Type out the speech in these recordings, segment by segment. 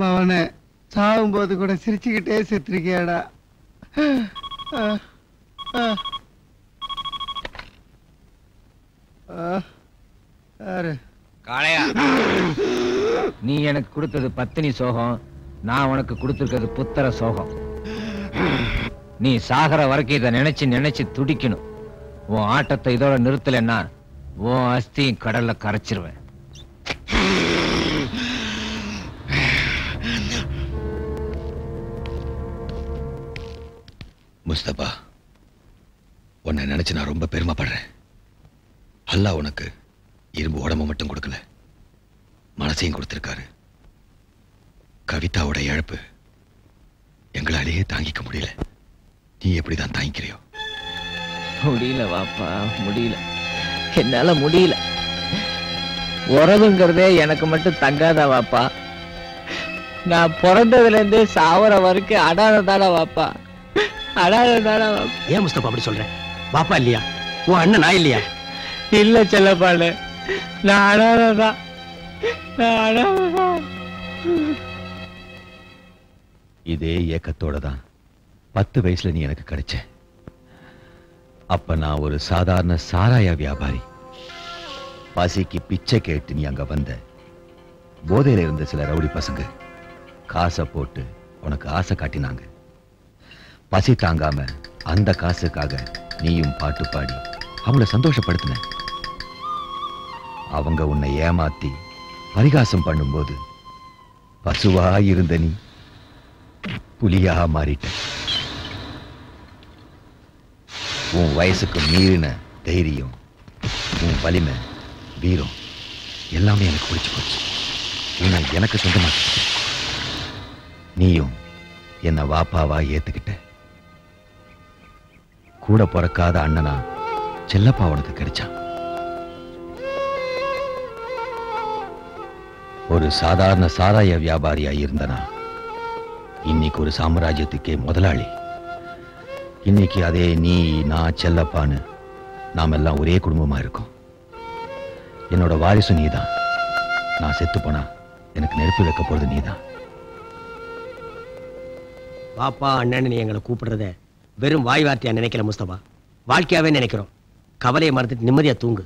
மவனே சாகும்போது கூட சிரிச்சுக்கிட்டே செத்துருக்கியாடா. காளையா. நீ எனக்கு கொடுத்தது பத்தினி சோகம் நான் உனக்கு கொடுத்துருக்கிறது புத்தர சோகம். நீ சாகர வரைக்கும் இதை நினைச்சு நினைச்சு துடிக்கணும். உன் ஆட்டத்தை இதோட நிறுத்தலைன்னா உன் அஸ்தியும் கடல்ல கரைச்சிருவேன். முஸ்தபா உன்னை நினைச்சு நான் ரொம்ப பெருமைப்படுறேன். அல்லா உனக்கு இரும்பு உடம்பு மட்டும் கொடுக்கல மனசையும் கொடுத்துருக்காரு. கவிதாவோட இழப்பு எங்களாலேயே தாங்கிக்க முடியல. நீ எப்படிதான் தாங்கிக்கிறியோ? முடியல வாப்பா முடியல. என்னால முடியல. உறவுங்கிறதே எனக்கு மட்டும் தங்காதா வாப்பா. நான் பிறந்ததுல இருந்தே சாவர வரைக்கும் அடாததாடா வாப்பா. ஏன் முஸ்தபா அப்படி சொல்ற? பாப்பா இல்லையா? உன் அண்ணன் நான் இல்லையா? இல்ல செல்லப்பாடு நான் அடாததான் இதே ஏக்கத்தோட தான் பத்து வயசுல நீ எனக்கு கிடைச்ச. அப்ப நான் ஒரு சாதாரண சாராய வியாபாரி. பசிக்கு பிச்சை கேட்டு நீ அங்க வந்த. போதையில இருந்த சில ரவுடி பசங்க. காசை போட்டு உனக்கு ஆசை காட்டினாங்க. பசி தாங்காம அந்த காசுக்காக நீயும் பாட்டு பாடி அவங்கள சந்தோஷப்படுத்தின. அவங்க உன்னை ஏமாத்தி பரிகாசம் பண்ணும்போது பசுவா இருந்த நீ புலியா மாறிட்ட. உன் வயசுக்கு மீறின தைரியம் உன் வலிமை வீரம் எல்லாமே எனக்கு பிடிச்சு போச்சு. உன்னை எனக்கு சொந்தமாக்கிட்ட நீயும் என்னை வாப்பாவா ஏத்துக்கிட்ட. கூட பிறக்காத அண்ணனா செல்லப்பா உனக்கு கிடைச்சான் ஒரு சாதாரண சாராய வியாபாரியா இருந்தனா இன்னைக்கு ஒரு சாம்ராஜ்யத்துக்கே முதலாளி. இன்னைக்கு அதே நீ நான் செல்லப்பான்னு நாம் எல்லாம் ஒரே குடும்பமா இருக்கோம். என்னோட வாரிசு நீதான். நான் செத்து போனா எனக்கு நெருப்பு வைக்க போறது நீதான். பாப்பா அண்ணன் நீ எங்களை கூப்பிடுறத வெறும் வாய் வார்த்தையா நினைக்கல முஸ்தபா? வாழ்க்கையாவே நினைக்கிறோம். கவலையை மறந்துட்டு நிம்மதியா தூங்கு.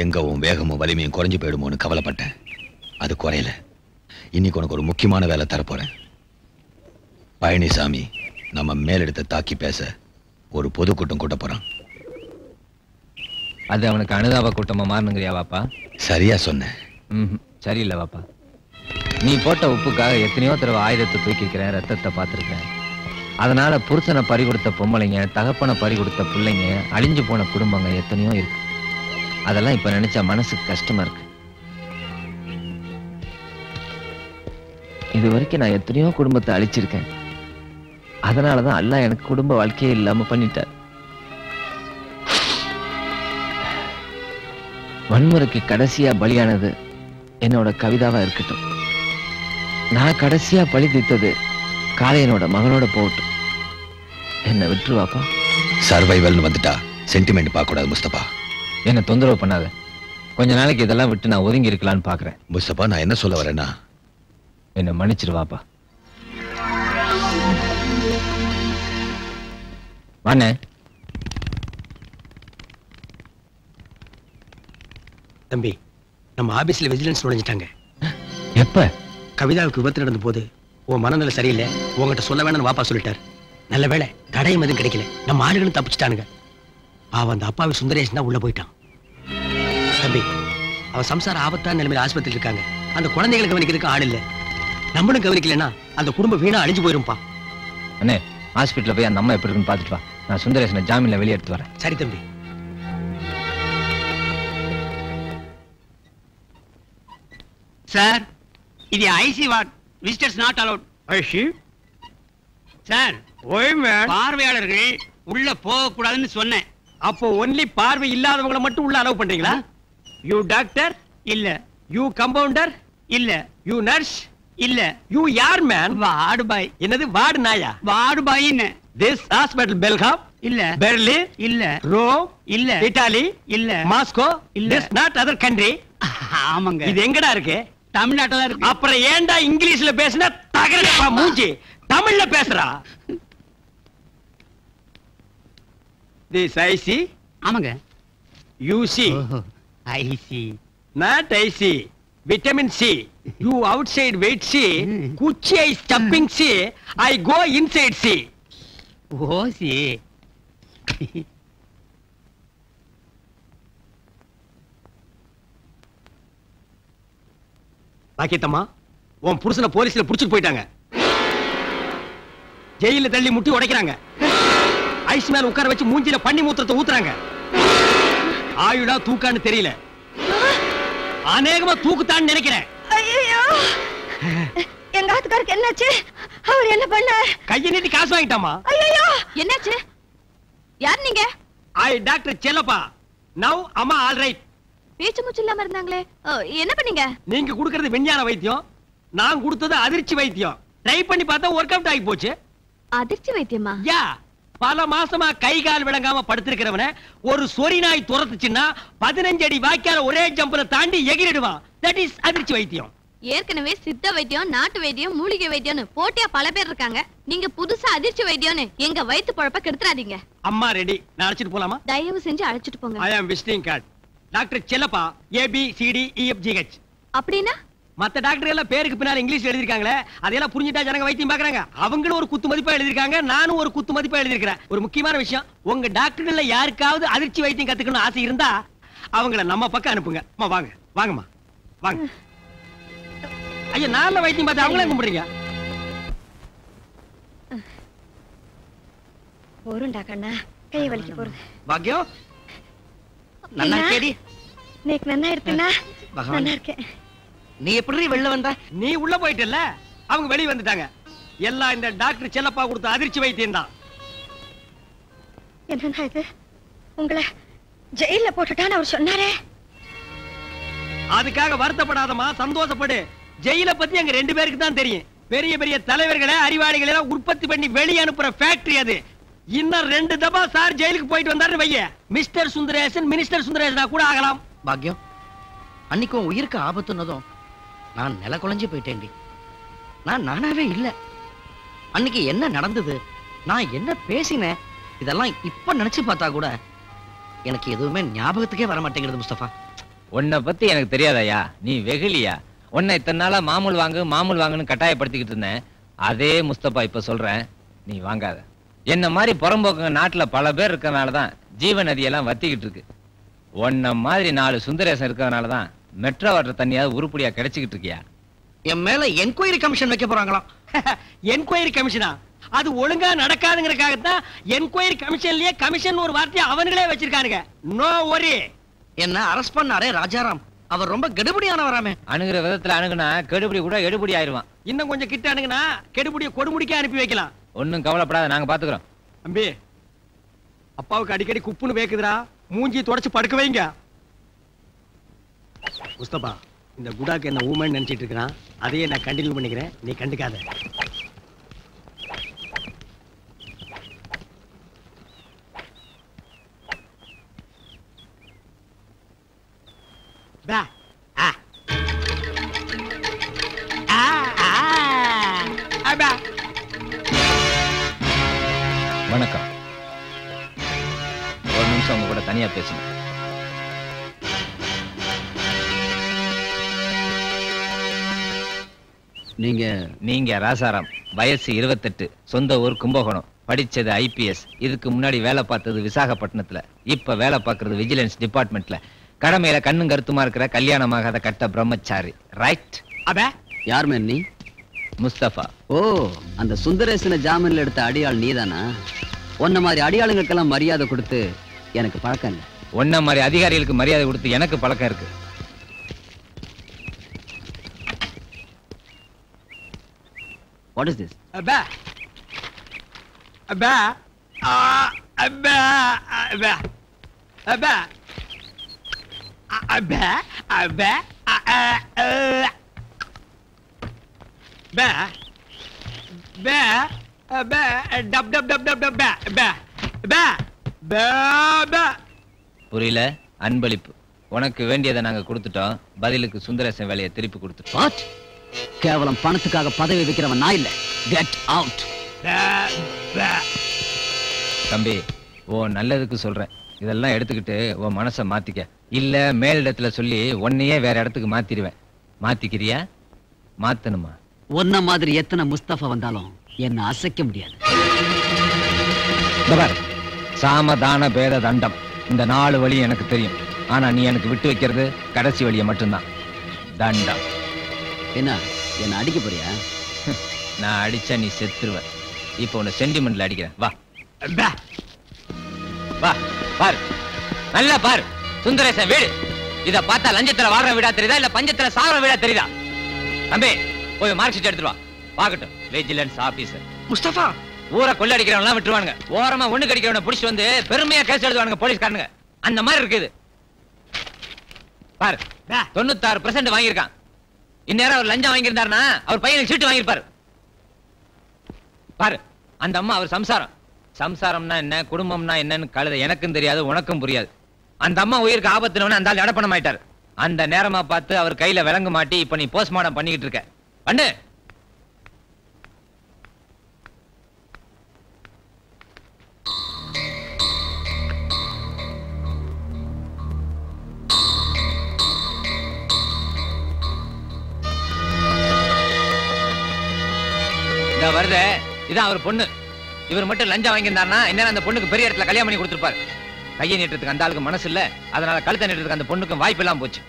எங்க உன் வேகமும் வலிமையும் குறைஞ்சு போயிடுமோன்னு கவலைப்பட்டேன். அது குறையல. இன்னைக்கு உனக்கு ஒரு முக்கியமான வேலை தரப்போறேன். பழனிசாமி நம்ம மேலெடுத்த தாக்கி பேச ஒரு பொதுக்கூட்டம் கூட்ட போறான். அது அவனுக்கு அனுதாப கூட்டமா மாறணுங்கிறியா வாப்பா? சரியா சொன்னேன். சரியில்லை வாப்பா. நீ போட்ட உப்புக்காக எத்தனையோ தடவை ஆயுதத்தை தூக்கிக்கிறேன் ரத்தத்தை பார்த்துருக்கேன் அதனால புருஷனை பறி கொடுத்த பொம்பளைங்க தகப்பனை பறி கொடுத்த பிள்ளைங்க அழிஞ்சு போன குடும்பங்க எத்தனையோ இருக்கு. அதெல்லாம் இப்ப நினைச்சா மனசுக்கு கஷ்டமா இருக்கு. இது வரைக்கும் நான் எத்தனையோ குடும்பத்தை அழிச்சிருக்கேன். அதனாலதான் அல்லாஹ் எனக்கு குடும்ப வாழ்க்கையே இல்லாம பண்ணிட்டார். வன்முறைக்கு கடைசியா பலியானது என்னோட கவிதாவா இருக்கட்டும். நான் கடைசியா பழி தீர்த்தது காளையனோட மகனோட போகட்டும். என்ன விட்டுருவாப்பா. சர்வைவல்னு வந்துட்டா சென்டிமெண்ட் பார்க்க கூடாது முஸ்தபா. என்ன தொந்தரவு பண்ணாத. கொஞ்ச நாளைக்கு இதெல்லாம் விட்டு நான் ஒதுங்கி இருக்கலாம்னு பாக்குறேன். முஸ்தபா நான் என்ன சொல்ல வரேன்னா? என்ன மன்னிச்சிருவாப்பா வாண்ணே. தம்பி நம்ம ஆபீஸ்ல விஜிலன்ஸ் நுழைஞ்சிட்டாங்க. எப்ப? கவிதாவுக்கு விபத்து நடந்த போது உன் மனநிலை சரியில்லை. உங்ககிட்ட சொல்ல வேணும்னு வாப்பா சொல்லிட்டார். நல்ல வேளை தடையும் எதுவும் கிடைக்கல. நம்ம ஆளுகளும் தப்பிச்சிட்டானுங்க. பாவம் அந்த அப்பாவி சுந்தரேஷ் தான் உள்ள போயிட்டான். தம்பி அவன் சம்சார ஆபத்தான நிலைமையில ஆஸ்பத்திரியில் இருக்காங்க. அந்த குழந்தைகளை கவனிக்கிறதுக்கு ஆள் இல்ல. நம்மளும் கவனிக்கலன்னா அந்த குடும்பம் வீணா அழிஞ்சு போயிரும்பா. அண்ணே ஹாஸ்பிட்டல்ல போய் அந்த அம்மா எப்படி இருக்குன்னு பார்த்துட்டு வா. நான் சுந்தரேசனை ஜாமீன்ல வெளியே எடுத்து வரேன். சரி தம்பி. சார் இது IC ward. Visitors not allowed I C sir பார்வையாளர்கள் உள்ள போக கூடாதுன்னு சொன்னேன். அப்போ ஒன்லி பார்வை இல்லாதவங்கள மட்டும் உள்ள அலோவ் பண்றீங்களா? யூ டாக்டர் இல்ல. யூ கம்பவுண்டர் இல்ல. யூ நர்ஸ் இல்ல. யூ யார் மேன் வார்டு பாய் என்னது வார்டு நாயா? வார்டு பாயின்னு திஸ் ஹாஸ்பிடல் பெல்காம் இல்ல. பெர்லின் இல்ல. ரோம் இல்ல. இட்டாலி இல்ல. மாஸ்கோ இல்ல. திஸ் நாட் அதர் கண்ட்ரி ஆமாங்க. இது எங்கடா இருக்கு? தமிழ்நாட்டுல இருக்கு. அப்புறம் ஏன்டா இங்கிலீஷ்ல பேசுனா தகரப்பா மூஞ்சி? தமிழ்ல பேசுறா? திஸ் ஐசி ஆமாங்க. You see I see not I see vitamin C you outside wait see. குச்சி I stopping see I go inside see ஓசி பாக்கியத்தம்மா உன் புருஷனை போலீஸ்ல புடிச்சிட்டு போயிட்டாங்க. ஜெயில தள்ளி முட்டி உடைக்கிறாங்க. ஐஸ் மேல உட்கார வச்சு மூஞ்சில பண்ணி மூத்திரத்தை ஊத்துறாங்க. ஆயுடா தூக்கான்னு தெரியல. அநேகமா தூக்குத்தான்னு நினைக்கிறேன். ஐயோ எங்க ஆத்துக்காருக்கு என்னாச்சு? அவர் என்ன பண்ண? கையை நீட்டி காசு வாங்கிட்டாமா? ஐயோ என்னாச்சு? யார் நீங்க? I doctor Chellappa. நவ் அம்மா ஆல் ரைட். பேச்சு மூச்சு இல்லாம இருந்தாங்களே. என்ன பண்ணீங்க? நீங்க கொடுக்கறது விஞ்ஞான வைத்தியம் நான் கொடுத்தது அதிர்ச்சி வைத்தியம். ட்ரை பண்ணி பார்த்தா ஒர்க் அவுட் ஆகி போச்சு. அதிர்ச்சி வைத்தியமா? யா! பல மாசமா கை கால் விளங்காம படுத்திருக்கிறவன ஒரு சொறி நாய் துரத்துச்சுன்னா பதினஞ்சு அடி வாய்க்கால ஒரே ஜம்புல தாண்டி எகிரிடுவான். தட் இஸ் அதிர்ச்சி வைத்தியம். ஏற்கனவே சித்த வைத்தியம் நாட்டு வைத்தியம் மூலிகை வைத்தியம்னு போட்டியா பல பேர் இருக்காங்க. நீங்க புதுசா அதிர்ச்சி வைத்தியம்னு எங்க வயித்து பொழப்ப கெடுத்துறாதீங்க. அம்மா ரெடி நான் அழைச்சிட்டு போலாமா? தயவு செஞ்சு அழைச்சிட்டு போங்க. I am visiting card doctor Chellappa AB CD EFGH அப்படின்னா? மத்த டாக்டர் எல்லாம் பேருக்கு பின்னால இங்கிலீஷ்ல எழுதிருக்காங்களே அதெல்லாம் புரிஞ்சுட்டா ஜனங்க வைத்தியம் பாக்குறாங்க அவங்களும் ஒரு குத்து மதிப்பா எழுதிருக்காங்க நானும் ஒரு குத்து மதிப்பா எழுதிருக்கிறேன் ஒரு முக்கியமான விஷயம் உங்க டாக்டர்கள்ல யாருக்காவது அதிர்ச்சி வைத்தியம் கத்துக்கணும் ஆசை இருந்தா அவங்கள நம்ம பக்கம் அனுப்புங்க. அம்மா வாங்க வாங்கம்மா வாங்க. ஐயா நாலு வைத்தியம் பார்த்து அவங்களே கும்பிடுறீங்க? போருண்டா கண்ணா. கை வலிக்க போறது. பாக்யம் நல்லா? கேடி நேக்கு நன்னா இருக்குண்ணா. நல்லா இருக்கேன். நீ எப்படி வெளில வந்த? நீ உள்ள போயிட்டல்ல? அவங்க வெளிய வந்துட்டாங்க. எல்லாம் இந்த டாக்டர் செல்லப்பா கொடுத்த அதிர்ச்சி வைத்தியம் தான் என்னண்ணா இது? உங்களை ஜெயில போட்டுட்டான்னு அவர் சொன்னாரே. அதுக்காக வருத்தப்படாதமா சந்தோஷப்படு. ஜெயில பத்தி எங்க ரெண்டு பேருக்கு தான் தெரியும். பெரிய பெரிய தலைவர்களை அறிவாளிகளை எல்லாம் உற்பத்தி பண்ணி வெளிய அனுப்புற ஃபேக்டரி அது. இன்னும் ரெண்டு தபா சார் ஜெயிலுக்கு போயிட்டு வந்தாரு வைய. மிஸ்டர் சுந்தரேசன் மினிஸ்டர் சுந்தரேசனா கூட ஆகலாம். பாக்யம் அன்னைக்கு உன் உயிருக்கு ஆபத்துனதும் நான் நில குலைஞ்சு போயிட்டேன்டி. நான் நானாவே இல்லை. அன்னைக்கு என்ன நடந்தது? நான் என்ன பேசினேன்? இதெல்லாம் இப்ப நினைச்சு பார்த்தா கூட எனக்கு எதுவுமே ஞாபகத்துக்கே வர மாட்டேங்கிறது முஸ்தபா. உன்னை பத்தி எனக்கு தெரியாதயா நீ வெகுலியா உன்னை இத்தனை நாளா மாமூல் வாங்கு மாமூல் வாங்குன்னு கட்டாயப்படுத்திக்கிட்டு இருந்தேன். அதே முஸ்தபா இப்ப சொல்றேன். நீ வாங்காத. என்ன மாதிரி புறம்போக்குங்க நாட்டுல பல பேர் இருக்கிறனால தான் ஜீவ நதியெல்லாம் வத்திக்கிட்டு இருக்கு. உன்ன மாதிரி நாலு சுந்தரேசன் இருக்கிறதுனால தான் மெட்ரோ வாட்டர் தண்ணியாவது உருப்படியா கிடைச்சிக்கிட்டு இருக்கியா? என் மேல என்கொயரி கமிஷன் வைக்க போறாங்களாம் என்கொயரி கமிஷனா? அது ஒழுங்கா நடக்காதுங்கிறதுக்காகத்தான் என்கொயரி கமிஷன்லயே கமிஷன் ஒரு வார்த்தையை அவனுங்களே வச்சிருக்கானுங்க. நோ ஒரி என்ன அரெஸ்ட் பண்ணாரே ராஜாராம். அவர் ரொம்ப கெடுபடியானவராமே. அணுகிற விதத்துல அணுகுனா கெடுபடி கூட எடுபடி ஆயிருவான். இன்னும் கொஞ்சம் கிட்ட அணுகுனா கெடுபடிய கொடுமுடிக்க அனுப்பி வைக்கலாம். ஒண்ணும் கவலைப்படாத நாங்க பாத்துக்கிறோம். அம்பி அப்பாவுக்கு அடிக்கடி குப்புன்னு வேக்குதுடா. மூஞ்சி தொடச்சு படுக்க வைங்க. முஸ்தபா இந்த குடாக்கு என்ன ஊமன் நினைச்சிட்டு இருக்கிறான். அதையே நான் கண்டினியூ பண்ணிக்கிறேன். நீ கண்டுக்காத. வணக்கம். ஒரு நிமிஷம் உங்க கூட தனியா பேசணும். நீங்க நீங்க ராசாராம் வயசு இருபத்தெட்டு சொந்த ஊர் கும்பகோணம் படிச்சது ஐபிஎஸ் இதுக்கு முன்னாடி வேலை பார்த்தது விசாகப்பட்டினத்துல இப்ப வேலை பார்க்கறது விஜிலன்ஸ் டிபார்ட்மெண்ட்ல. கடமையில கண்ணும் கருத்துமா இருக்கிற கல்யாணமாகாத கட்ட பிரம்மச்சாரி. ரைட் அப்பா யார் மேன் நீ? முஸ்தபா. ஓ அந்த சுந்தரேசனை ஜாமீன்ல எடுத்த அடியாள் நீதானா? உன்ன மாதிரி அடியாளுங்களுக்கெல்லாம் மரியாதை கொடுத்து எனக்கு பழக்கம் இல்லை. உன்ன மாதிரி அதிகாரிகளுக்கு மரியாதை கொடுத்து எனக்கு பழக்கம் இருக்கு. அப்பா ஆ, அப்பா அப்பா அப்பா அ- அப்பா அப்பா அ- அ- அ. பா பா பா டப் டப் டப் டப் டப் பா பா பா பா பா புரியல? அன்பளிப்பு. உனக்கு வேண்டியதை நாங்க கொடுத்துட்டோம். பதிலுக்கு சுந்தரேசன் வேலையை திருப்பி கொடுத்துட்டோம். வாட் கேவலம் பணத்துக்காக பதவி வைக்கிறவன் நான் இல்ல. கெட் அவுட் தம்பி ஓ நல்லதுக்கு சொல்றேன். இதெல்லாம் எடுத்துக்கிட்டு உன் மனசை மாத்திக்க. இல்ல மேலிடத்துல சொல்லி உன்னையே வேற இடத்துக்கு மாத்திடுவேன். மாத்திக்கிறியா? மாத்தணுமா? உன்ன மாதிரி எத்தனை முஸ்தபா வந்தாலும் என்ன அசைக்க முடியாது. இந்த பாரு, சாம தான பேத தண்டம். இந்த நாலு வழி எனக்கு தெரியும். ஆனா நீ எனக்கு விட்டு வைக்கிறது கடைசி வழியை மட்டும்தான். தண்டம். என்ன? என்ன அடிக்க போறியா? நான் அடிச்சா நீ செத்துருவ. இப்போ உன்னை சென்டிமெண்ட்ல அடிக்கிறேன். வா. வா பாரு. நல்லா பாரு. சுந்தரேசன் வீடு. இத பார்த்தா லஞ்சத்துல வாழ்ற வீடா தெரியுதா? இல்ல பஞ்சத்துல சாகுற வீடா தெரியுதா? தம்பி போய் மார்க் ஷீட் எடுத்துட்டு வா. பாக்கட்டும் விஜிலன்ஸ் ஆபீசர் முஸ்தபா. ஊரை கொள்ளடிக்கிறவங்க விட்டுருவானுங்க. ஓரமா ஒண்ணு கடிக்கிறவன புடிச்சு வந்து பெருமையா கேஸ் எழுதுவானுங்க போலீஸ்காரனுங்க. அந்த மாதிரி இருக்குது பாரு. தொண்ணூத்தாறு பெர்சென்ட் வாங்கியிருக்கான். இந்நேரம் அவர் லஞ்சம் வாங்கியிருந்தாருன்னா அவர் பையனுக்கு சீட்டு வாங்கியிருப்பாரு. பாரு அந்த அம்மா அவர் சம்சாரம். சம்சாரம்னா என்ன குடும்பம்னா என்னன்னு கழுத எனக்கும் தெரியாது உனக்கும் புரியாது. அந்த அம்மா உயிருக்கு ஆபத்துனவன அந்த ஆள் அடப்பணம் ஆயிட்டார் அந்த நேரமா பார்த்து அவர் கையில விலங்கு மாட்டி இப்ப நீ போஸ்ட்மார்டம் பண்ணிக்கிட்டு இருக்க. பண்ணு. இந்த வருது. இதான் அவர் பொண்ணு. இவர் மட்டும் லஞ்சம் வாங்கியிருந்தாருன்னா என்ன அந்த பொண்ணுக்கு பெரிய இடத்துல கல்யாணம் பண்ணி கொடுத்துருப்பாரு. கையை நீட்டுறதுக்கு அந்த ஆளுக்கு மனசு இல்ல. அதனால கழுத்தை நீட்டுறதுக்கு அந்த பொண்ணுக்கும் வாய்ப்பு எல்லாம் போச்சு.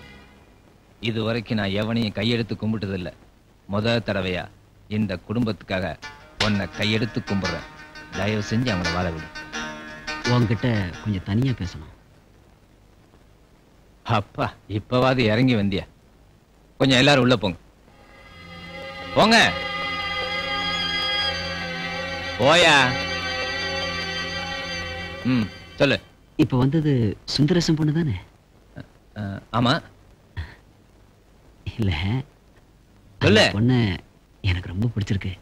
இது வரைக்கும் நான் எவனையும் கையெடுத்து கும்பிட்டது இல்ல முத தடவையா இந்த குடும்பத்துக்காக உன்னை கையெடுத்து கும்பிடுறேன். தயவு செஞ்சு அவங்கள வாழ விடு. உன்கிட்ட கொஞ்சம் தனியா பேசணும். அப்பா இப்பவாது இறங்கி வந்தியா? கொஞ்சம் எல்லாரும் உள்ள போங்க. போங்க. போயா? ம் சொல்லு. இப்ப வந்தது சுந்தரசம் பொண்ணு தானே? ஆமா. இல்ல. சொல்லு. பொண்ணு எனக்கு ரொம்ப பிடிச்சிருக்கு.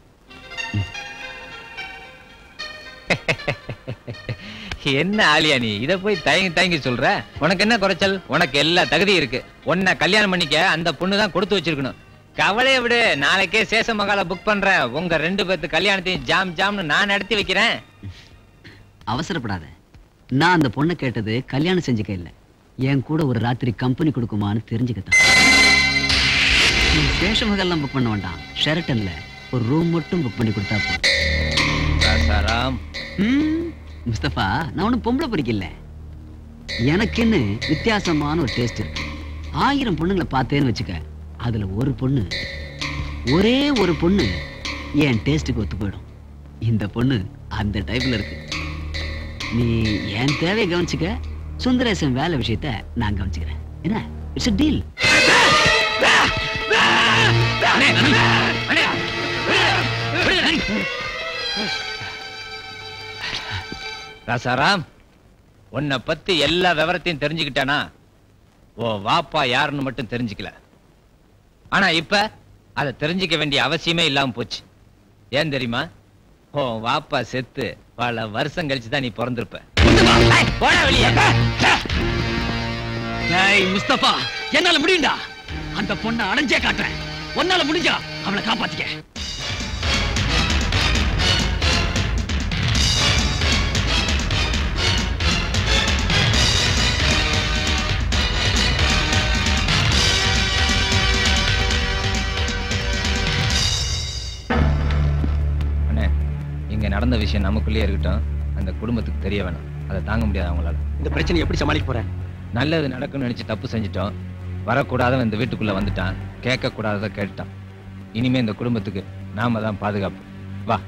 என்ன ஆலியா நீ? இத போய் தயங்கி தயங்கி சொல்ற? உனக்கு என்ன குறைச்சல்? உனக்கு எல்லா தகுதி இருக்கு. உன்னை கல்யாணம் பண்ணிக்க அந்த பொண்ணு தான் கொடுத்து வச்சிருக்கணும். கவலையை விடு. நாளைக்கே சேஷ மகால புக் பண்றேன். உங்க ரெண்டு பேர்த்து கல்யாணத்தையும் ஜாம் ஜாம்னு நான் நடத்தி வைக்கிறேன். அவசரப்படாத. நான் அந்த பொண்ணை கேட்டது கல்யாணம் செஞ்சுக்க இல்ல. என் கூட ஒரு ராத்திரி கம்பெனி கொடுக்குமான்னு தெரிஞ்சுக்கத்தான். நீ சேஷமகல்லாம் புக் பண்ண வேண்டாம். ஷெரட்டன்ல ஒரு ரூம் மட்டும் புக் பண்ணி கொடுத்தா போதும். முஸ்தபா நான் ஒன்றும் பொம்பளை பிடிக்கல எனக்குன்னு வித்தியாசமான ஒரு டேஸ்ட் இருக்கு. ஆயிரம் பொண்ணுங்களை பார்த்தேன்னு வச்சுக்க அதுல ஒரு பொண்ணு. ஒரே ஒரு பொண்ணு என் டேஸ்ட்டுக்கு ஒத்து போயிடும். இந்த பொண்ணு அந்த டைப்ல இருக்கு. நீ என் தேவையை கவனிச்சுக்க. சுந்தரேசன் வேலை விஷயத்த நான் கவனிச்சுக்கிறேன். என்ன? இட்ஸ் டீல் ராசாராம் உன்னை பத்தி எல்லா விவரத்தையும் தெரிஞ்சுக்கிட்டானா? ஓ வாப்பா யாருன்னு மட்டும் தெரிஞ்சுக்கல. ஆனா இப்ப அதை தெரிஞ்சுக்க வேண்டிய அவசியமே இல்லாம போச்சு. ஏன் தெரியுமா? ஓ வாப்பா செத்து பல வருஷம் கழிச்சு தான் நீ பிறந்திருப்ப. முஸ்தபா என்னால முடியும்டா? அந்த பொண்ணை அடைஞ்சே காட்டுறேன். உன்னால முடிஞ்சா அவளை காப்பாத்திக்க. நடந்த விஷயம் நமக்குள்ளேயே இருக்கட்டும். அந்த குடும்பத்துக்கு தெரிய வேணாம். அதை தாங்க முடியாது அவங்களால. இந்த பிரச்சனை எப்படி சமாளிக்க போறேன் நல்லது நடக்கும்னு நினைச்சு தப்பு செஞ்சுட்டோம். வரக்கூடாதவன் இந்த வீட்டுக்குள்ள வந்துட்டான். கேட்க கூடாததை கேட்டுட்டான். இனிமே இந்த குடும்பத்துக்கு நாம தான் பாதுகாப்பு. வா.